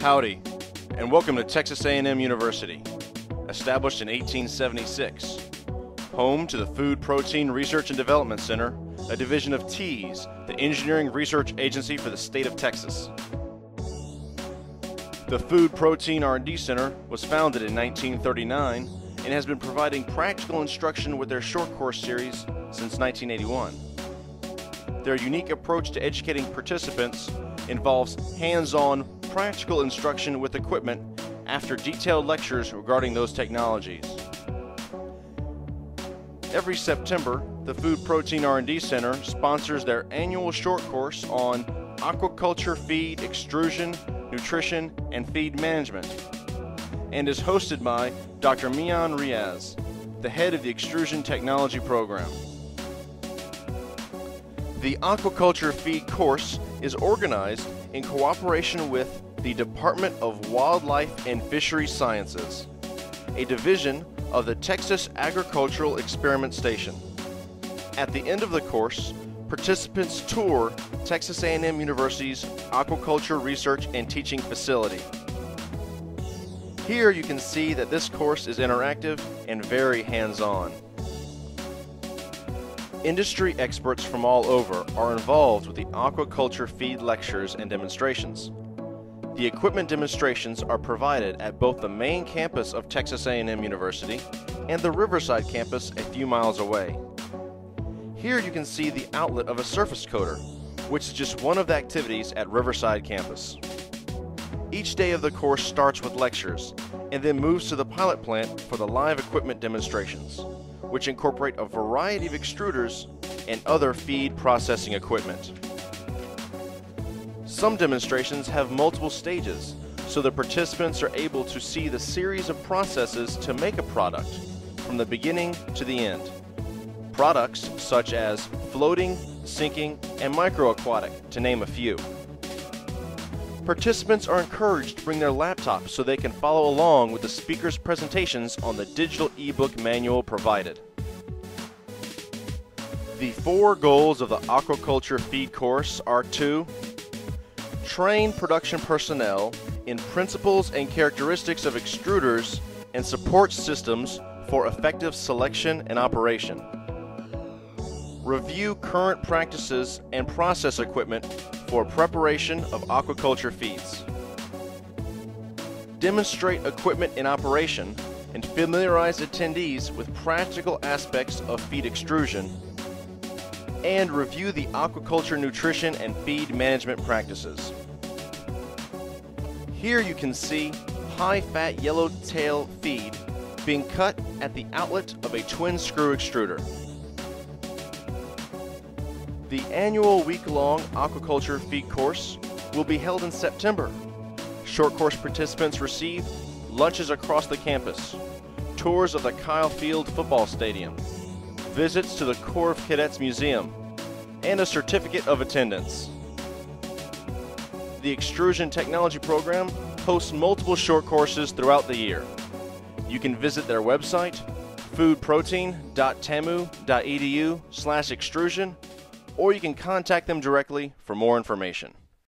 Howdy, and welcome to Texas A&M University, established in 1876, home to the Food Protein Research and Development Center, a division of TEES, the engineering research agency for the state of Texas. The Food Protein R&D Center was founded in 1939 and has been providing practical instruction with their short course series since 1981. Their unique approach to educating participants involves hands-on practical instruction with equipment after detailed lectures regarding those technologies. Every September, the Food Protein R&D Center sponsors their annual short course on aquaculture feed extrusion, nutrition, and feed management and is hosted by Dr. Mian Riaz, the head of the Extrusion Technology Program. The Aquaculture Feed course is organized in cooperation with the Department of Wildlife and Fisheries Sciences, a division of the Texas Agricultural Experiment Station. At the end of the course, participants tour Texas A&M University's Aquaculture Research and Teaching Facility. Here you can see that this course is interactive and very hands-on. Industry experts from all over are involved with the aquaculture feed lectures and demonstrations. The equipment demonstrations are provided at both the main campus of Texas A&M University and the Riverside campus a few miles away. Here you can see the outlet of a surface coater, which is just one of the activities at Riverside campus. Each day of the course starts with lectures and then moves to the pilot plant for the live equipment demonstrations, which incorporate a variety of extruders and other feed processing equipment. Some demonstrations have multiple stages, so the participants are able to see the series of processes to make a product, from the beginning to the end. Products such as floating, sinking, and microaquatic, to name a few. Participants are encouraged to bring their laptops so they can follow along with the speaker's presentations on the digital ebook manual provided. The four goals of the aquaculture feed course are to train production personnel in principles and characteristics of extruders and support systems for effective selection and operation. Review current practices and process equipment for preparation of aquaculture feeds. Demonstrate equipment in operation and familiarize attendees with practical aspects of feed extrusion and review the aquaculture nutrition and feed management practices. Here you can see high-fat yellowtail feed being cut at the outlet of a twin screw extruder. The annual week-long aquaculture feed course will be held in September. Short course participants receive lunches across the campus, tours of the Kyle Field football stadium, visits to the Corps of Cadets Museum, and a certificate of attendance. The Extrusion Technology Program hosts multiple short courses throughout the year. You can visit their website, foodprotein.tamu.edu slash extrusion, or you can contact them directly for more information.